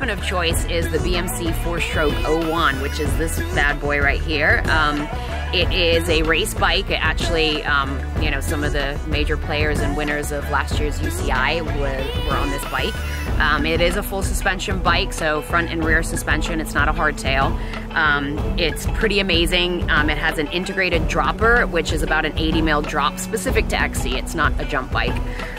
weapon of choice is the BMC FourStroke 01, which is this bad boy right here. Um, it is a race bike. It actually, um, you know, some of the major players and winners of last year's UCI were, on this bike. Um, it is a full suspension bike, so front and rear suspension. It's not a hardtail. Um, it's pretty amazing. Um, it has an integrated dropper, which is about an 80 mil drop specific to XC. It's not a jump bike.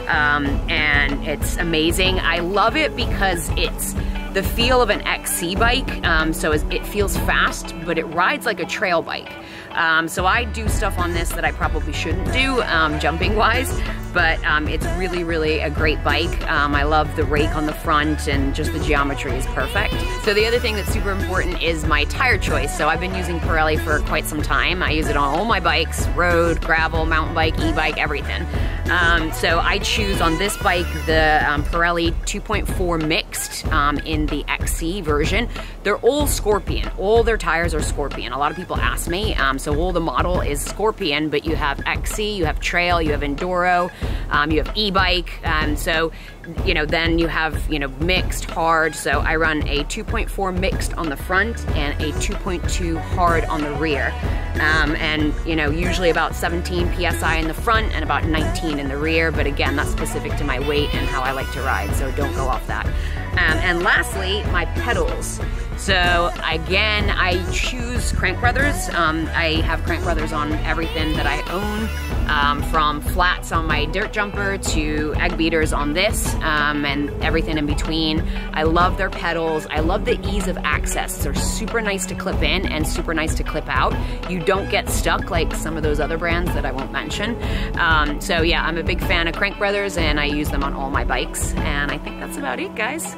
Um, and it's amazing. I love it because it's the feel of an XC bike. Um, so it feels fast, but it rides like a trail bike. Um, so I do stuff on this that I probably shouldn't do um, jumping wise, but um, it's really, really a great bike. Um, I love the rake on the front and just the geometry is perfect. So the other thing that's super important is my tire choice. So I've been using Pirelli for quite some time. I use it on all my bikes, road, gravel, mountain bike, e-bike, everything. Um, so I choose on this bike the Pirelli 2.4 mixed um, in the XC version. They're all Scorpion. All their tires are Scorpion. A lot of people ask me. Um, so all the model is Scorpion, but you have XC, you have Trail, you have Enduro, um, you have e-bike. Um, so you know, then you have, you know, mixed, hard. So I run a 2.4 mixed on the front and a 2.2 hard on the rear. Um, and, you know, usually about 17 PSI in the front and about 19 in the rear. But again, that's specific to my weight and how I like to ride. So don't go off that. Um, and lastly, my pedals. So again, I choose Crank Brothers. Um, I have Crank Brothers on everything that I own, um, from flats on my dirt jumper to egg beaters on this, um, and everything in between. I love their pedals. I love the ease of access. They're super nice to clip in and super nice to clip out. You don't get stuck like some of those other brands that I won't mention. Um, so yeah, I'm a big fan of Crank Brothers and I use them on all my bikes. And I think that's about it, guys.